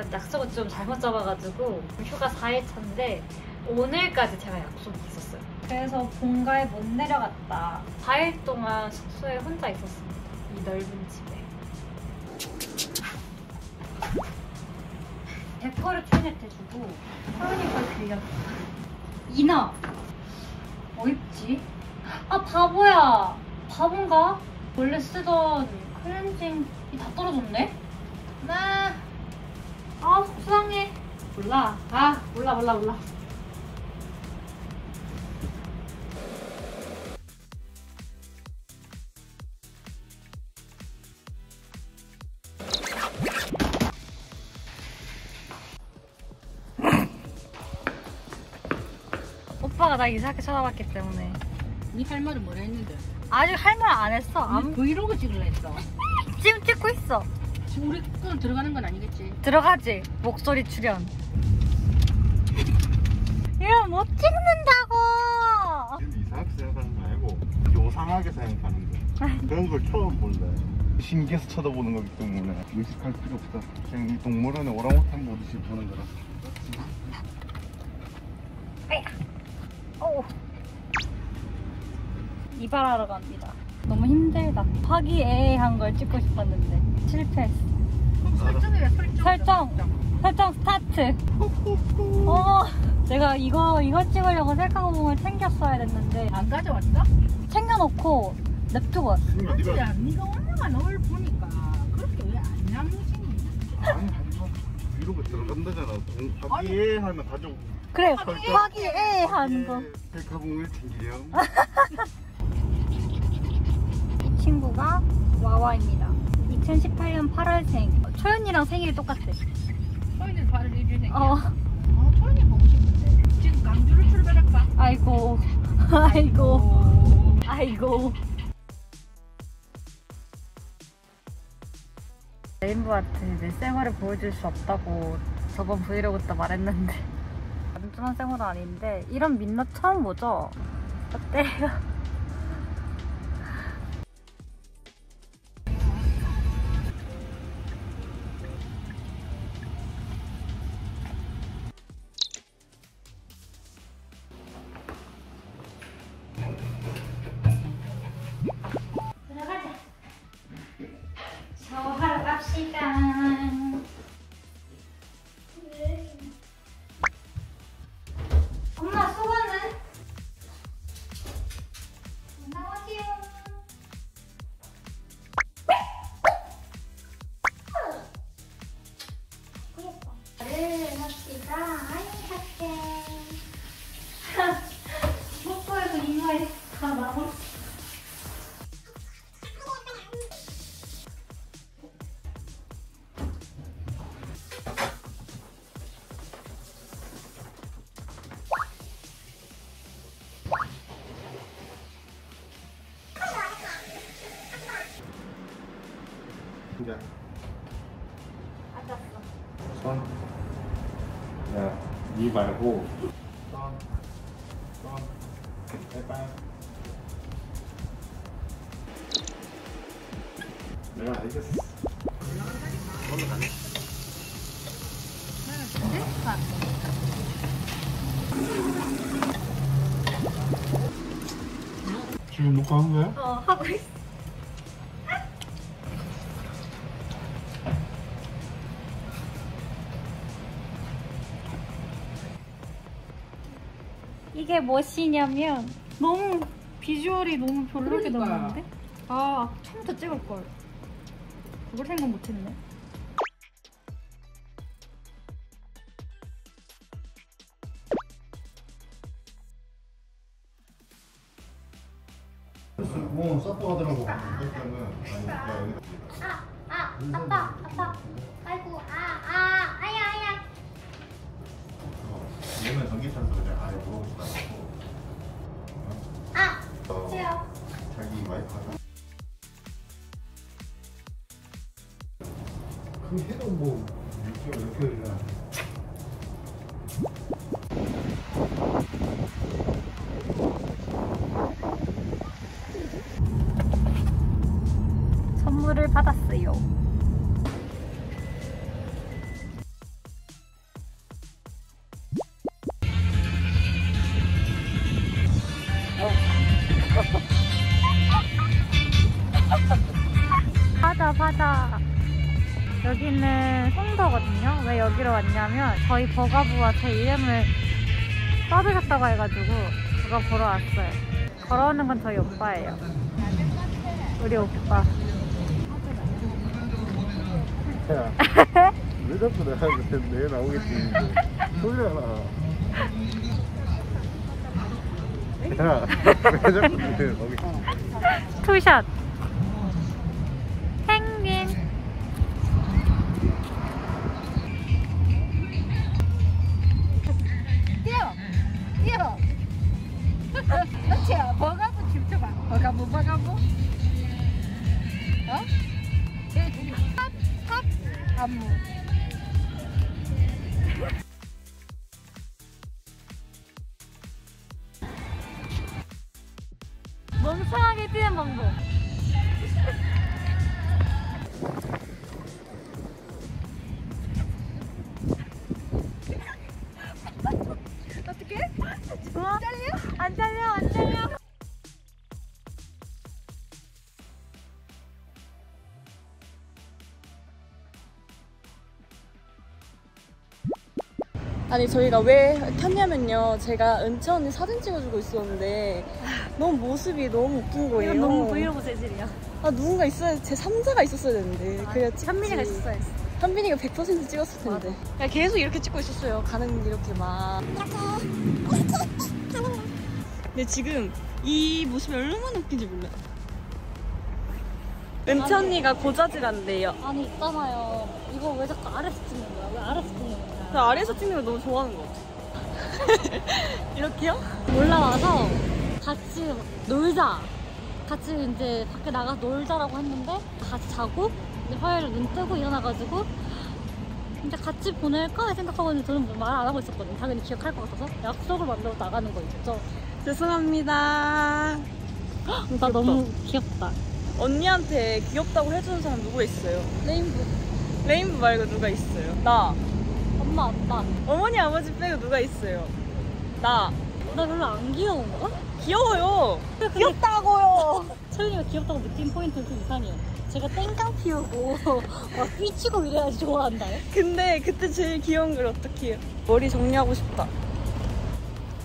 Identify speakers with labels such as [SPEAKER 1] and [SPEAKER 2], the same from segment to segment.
[SPEAKER 1] 일단 약속을 좀 잘못 잡아가지고 휴가 4일 차인데 오늘까지 제가 약속이 있었어요. 그래서 본가에 못 내려갔다. 4일 동안 숙소에 혼자 있었습니다. 이 넓은 집에. 데코를 트윈했해주고 서윤이 걸 빌렸다. 이나 뭐 입지? 아 바보야 바본가? 원래 쓰던 클렌징이 다 떨어졌네? 나, 아 속상해. 몰라. 아 몰라 몰라 몰라. 오빠가 나 이상하게 쳐다봤기 때문에.
[SPEAKER 2] 니할 말은 뭐라 했는데?
[SPEAKER 1] 아직 할 말 안 했어.
[SPEAKER 2] 아무 브이로그 찍을라 했어.
[SPEAKER 1] 지금 찍고 있어
[SPEAKER 2] 지금 우리 건 들어가는 건 아니겠지?
[SPEAKER 1] 들어가지. 목소리 출연. 이러면 못 찍는다고!
[SPEAKER 3] 이상하게 생각하는 거 아니고 요상하게 생각하는 거 그런 걸 처음 볼래 신기해서 쳐다보는 거기 때문에 의식할 필요 없다. 그냥 이 동물원에 오랑우탄 보듯이 보는 거라.
[SPEAKER 1] 오. 이발하러 갑니다 너무 힘들다. 화기애애한 걸 찍고 싶었는데. 실패했어.
[SPEAKER 2] 설정이야 설정.
[SPEAKER 1] 설정. 설정 스타트. 어 내가 이거 이거 찍으려고 셀카봉을 챙겼어야 됐는데.
[SPEAKER 2] 안 가져왔어?
[SPEAKER 1] 챙겨놓고 냅두고 왔어.
[SPEAKER 3] 네가
[SPEAKER 2] 하지야, 네가 얼마나 널 보니까 그렇게 왜안 야무지니?
[SPEAKER 3] 아니 이러고 들어간다잖아. 동- 화기애애 하면 가족
[SPEAKER 1] 그래
[SPEAKER 3] 설정.
[SPEAKER 1] 화기애애한 거.
[SPEAKER 3] 백화봉을 챙기렴.
[SPEAKER 1] 이 친구가 와와입니다 2018년 8월생 초연이랑 생일이 똑같아
[SPEAKER 2] 초인이 발을 일주일
[SPEAKER 1] 어
[SPEAKER 2] 아, 초인이 보고 싶은데. 지금 강주로 출발할까?
[SPEAKER 1] 아이고 아이고
[SPEAKER 2] 오.
[SPEAKER 1] 아이고 레인보한테 이제 생얼을 보여줄 수 없다고 저번 브이로그 때 말했는데 완전한 생얼은 아닌데 이런 민낯 처음 보죠? 어때요? 샤워하러 갑시다
[SPEAKER 3] 니 말고. 손. 손. 해봐. 내가 알겠어. 올라가네. 지금 녹화한 거야?
[SPEAKER 1] 어 하고 있어 이게 무엇이냐면 너무 비주얼이 너무 별로게
[SPEAKER 2] 그러니까.
[SPEAKER 1] 나왔는데? 아 처음부터 찍을 걸. 그걸 생각 못했네.
[SPEAKER 3] 뭐 싹도 하더라고. 그때는 아니, 나 여기
[SPEAKER 1] 아 아빠 아빠. 아이고 아 아 아야 아야.
[SPEAKER 3] 얘는 전기차서 그냥 그 해도 뭐 6개월, 6개월이나
[SPEAKER 1] 선물을 받았어요. 어. 바다 바다 여기는 송도거든요 왜 여기로 왔냐면 저희 버가부와 제 이름을 써주셨다고 해가지고 그거 보러 왔어요 걸어오는 건 저희 오빠예요 우리 오빠
[SPEAKER 3] 야, 왜 자꾸 내가 그때 내 나오겠지? 돌려라. 야, 왜 자꾸 내 나오겠지?
[SPEAKER 1] 투샷
[SPEAKER 2] 안
[SPEAKER 4] 아니 저희가 왜 탔냐면요. 제가 은채 언니 사진 찍어주고 있었는데 너무 모습이 너무 웃긴 거예요.
[SPEAKER 1] 이건 너무 브이로그 재질이야.
[SPEAKER 4] 아 누군가 있어야 제 3자가 있었어야 되는데 그래야 찍지
[SPEAKER 1] 현민이가 있었어야 했어.
[SPEAKER 4] 현빈이가 100% 찍었을 텐데. 야, 계속 이렇게 찍고 있었어요. 가는 이렇게 막. 근데 지금 이 모습이 얼마나 웃긴지 몰라요. 은채 언니가 고자질한대요.
[SPEAKER 1] 아니 있잖아요. 이거 왜 자꾸 아래서 찍는 거야? 왜 아래서 찍는 거야
[SPEAKER 4] 저 아래에서 찍는 걸 너무 좋아하는 것 같아 이렇게요?
[SPEAKER 1] 올라와서 같이 놀자. 같이 이제 밖에 나가서 놀자라고 했는데 같이 자고 이제 화요일에 눈 뜨고 일어나가지고 이제 같이 보낼까 생각하고 있는데 저는 말 안 하고 있었거든요. 당연히 기억할 것 같아서 약속을 만들어 나가는 거 있죠.
[SPEAKER 4] 죄송합니다
[SPEAKER 1] 나 너무 귀엽다.
[SPEAKER 4] 언니한테 귀엽다고 해주는 사람 누구 있어요?
[SPEAKER 1] 레인보
[SPEAKER 4] 레인보 말고 누가 있어요? 나.
[SPEAKER 1] 엄마 아빠.
[SPEAKER 4] 어머니 아버지 빼고 누가 있어요? 나.
[SPEAKER 1] 나 별로 안 귀여운 거야?
[SPEAKER 4] 귀여워요. 귀엽다고요.
[SPEAKER 1] 채윤이가 귀엽다고 느낀 포인트는 좀 이상해요. 제가 땡깡 피우고 막 삐치고 이래야지 좋아한다요?
[SPEAKER 4] 근데 그때 제일 귀여운 걸 어떻게 해요? 머리 정리하고 싶다.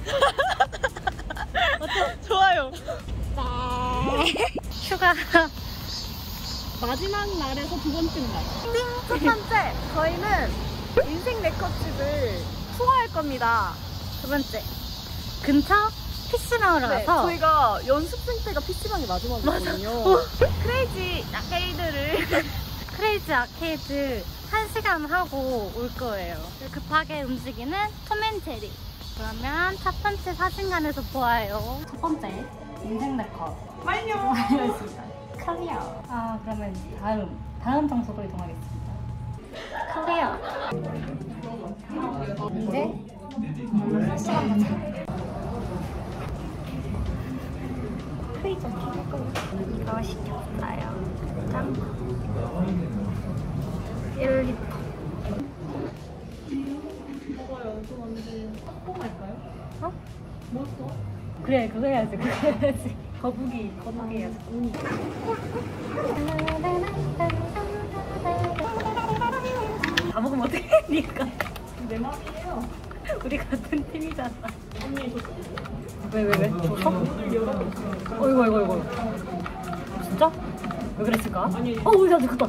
[SPEAKER 4] 좋아요.
[SPEAKER 1] 휴가 마지막 날에서 두 번째 날.
[SPEAKER 4] 첫 번째, 저희는 인생 네컷집을 투어할 겁니다.
[SPEAKER 1] 두 번째 근처 PC방으로
[SPEAKER 4] 네,
[SPEAKER 1] 가서
[SPEAKER 4] 저희가 연습생 때가 PC방이 마지막이거든요. 크레이지 아케이드를
[SPEAKER 1] 크레이지 아케이드 1시간 하고 올 거예요. 급하게 움직이는 톰앤제리. 그러면 첫 번째 사진관에서 보아요. 첫 번째 인생 네컷.
[SPEAKER 4] 빨려.
[SPEAKER 1] 알겠습니다. clear. 아 그러면 다음 다음 장소로 이동하겠습니다. clear. 이제 한 시간 가자. 크레이지 아케이드 이거 시켰어요. 짠. 1리터. 어? 그래 그거 해야지 그거 해야지 거북이 거북이 해야지 다 먹으면 어떡해 니가 내 맘이에요 우리 같은 팀이잖아 언니 왜 왜 왜? 줬어? 어이구 어이구 어이구 진짜? 왜 그랬을까? 아니 어 우리 나 죽었다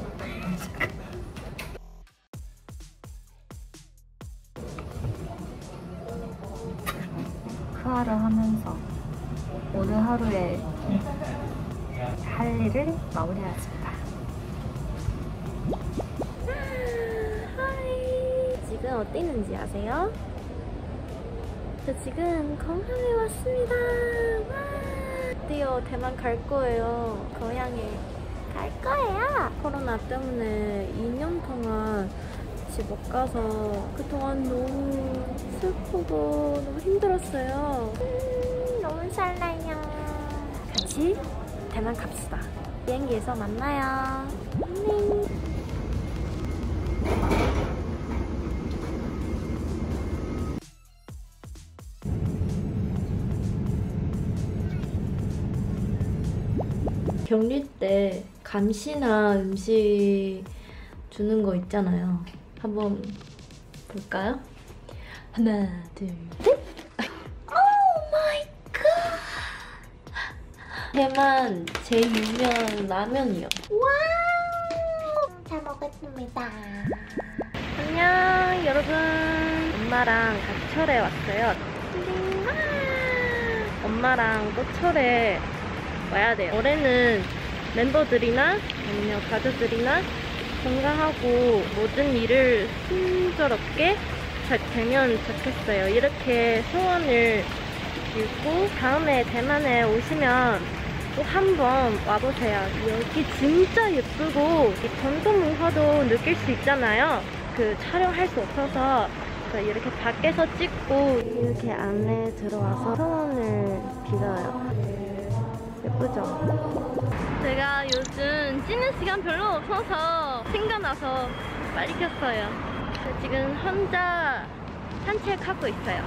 [SPEAKER 1] 크아를 하면서 오늘 하루에 할 일을 마무리하였습니다.
[SPEAKER 5] 지금 어디 있는지 아세요? 저 지금 공항에 왔습니다. 와. 드디어 대만 갈 거예요. 고향에 갈 거예요. 코로나 때문에 2년 동안 집 못 가서 그동안 너무 슬프고 너무 힘들었어요. 음, 너무 설레요. 같이 대만 갑시다. 비행기에서 만나요. 네. 격리 때 감시나 음식 주는 거 있잖아요. 한번 볼까요? 하나, 둘, 셋! Oh my god! 대만 제일 유명한 라면이요. Wow! 잘 먹겠습니다. 안녕, 여러분. 엄마랑 같이 절에 왔어요. 띵! 와! 엄마랑 또 절에 와야 돼요. 올해는 멤버들이나 아니면 가족들이나 건강하고 모든 일을 순조롭게 잘 되면 좋겠어요. 이렇게 소원을 빌고 다음에 대만에 오시면 꼭 한번 와보세요. 여기 진짜 예쁘고 이 전통 문화도 느낄 수 있잖아요. 그 촬영할 수 없어서 그래서 이렇게 밖에서 찍고 이렇게 안에 들어와서 소원을 빌어요. 예쁘죠? 제가 요즘 찍는 시간 별로 없어서 생각나서 빨리 켰어요. 저 지금 혼자 산책하고 있어요.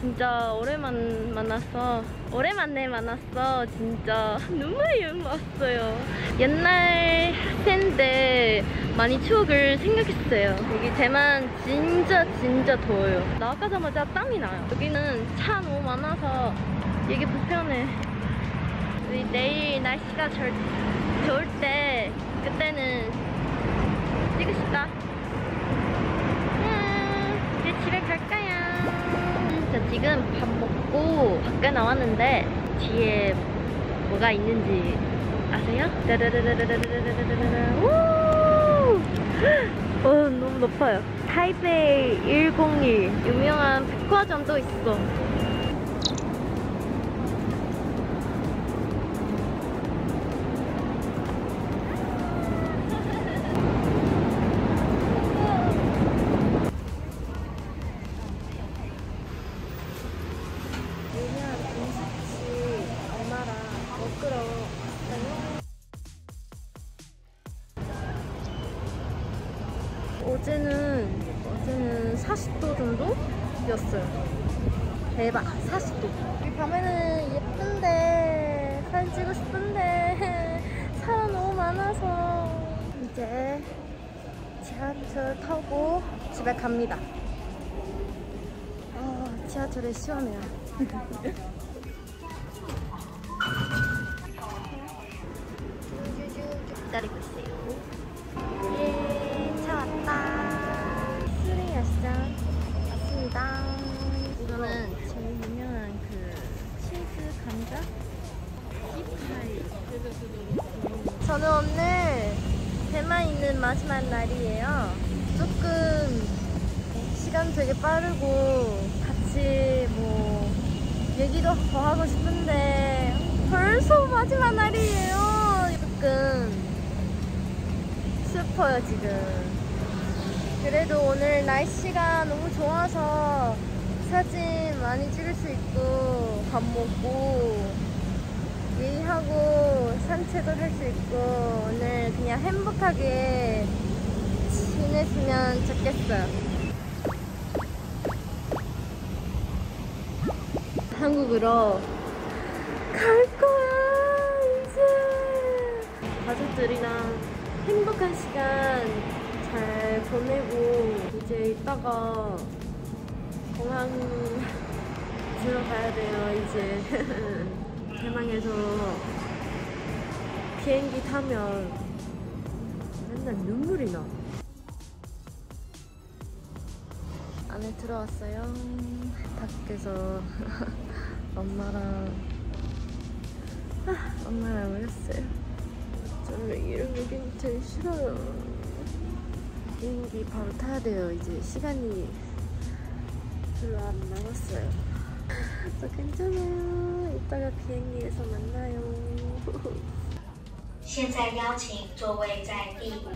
[SPEAKER 5] 진짜 오랜만 만났어. 오랜만에 만났어. 진짜 눈물이 왔어요. 옛날 학생 때 많이 추억을 생각했어요. 여기 대만 진짜 진짜 더워요. 나가자마자 땀이 나요. 여기는 차 너무 많아서 이게 불편해. 내일 날씨가 절, 좋을 때 그때는 찍으시다. 음, 이제 집에 갈 거야 자 지금 밥 먹고 밖에 나왔는데 뒤에 뭐가 있는지 아세요? 오, 어, 너무 높아요. 타이베이 101 유명한 백화점도 있어. 대박 40도. 우리 밤에는 예쁜데 사진 찍고 싶은데 사람 너무 많아서 이제 지하철 타고 집에 갑니다. 아, 지하철이 시원해요. 저는 오늘 대만에 있는 마지막 날이에요. 조금 시간 되게 빠르고 같이 뭐 얘기도 더 하고 싶은데 벌써 마지막 날이에요. 조금 슬퍼요 지금. 그래도 오늘 날씨가 너무 좋아서 사진 많이 찍을 수 있고 밥 먹고 얘기하고 산책도 할수 있고 오늘 그냥 행복하게 지냈으면 좋겠어요. 한국으로 갈 거야 이제 가족들이랑 행복한 시간 잘 보내고 이제 이따가 공항 들어가야 돼요 이제 대망에서 비행기 타면 맨날 눈물이 나. 안에 들어왔어요. 밖에서. 엄마랑. 아, 엄마랑 울었어요. 저는 이런 게 제일 싫어요. 비행기 바로 타야 돼요. 이제 시간이 별로 안 남았어요
[SPEAKER 6] 现在邀请座位在第五